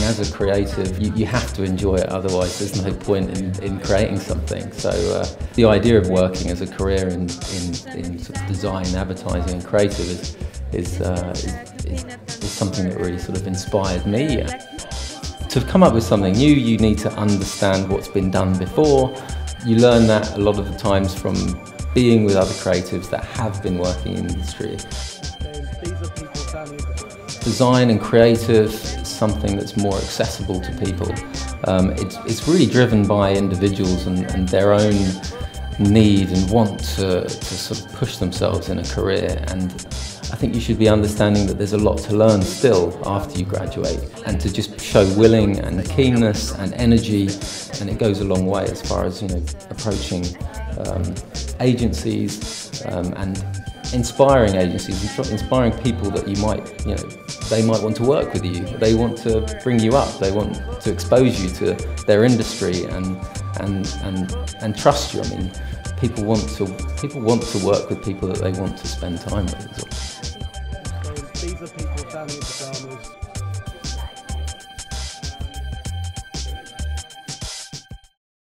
mean, as a creative, you, you have to enjoy it, otherwise there's no point in, in creating something. So uh, the idea of working as a career in, in, in sort of design, advertising and creative is, is, uh, is, is, something that really sort of inspired me. To come up with something new, you need to understand what's been done before. You learn that a lot of the times from being with other creatives that have been working in the industry. Design and creative something that's more accessible to people. Um, it's, it's really driven by individuals and, and their own need and want to, to sort of push themselves in a career and I think you should be understanding that there's a lot to learn still after you graduate and to just show willing and keenness and energy and it goes a long way as far as you know approaching um, agencies um, and inspiring agencies inspiring people that you might you know they might want to work with you. They want to bring you up. They want to expose you to their industry and and and and trust you. I mean people want to people want to work with people that they want to spend time with. These are people, pajamas,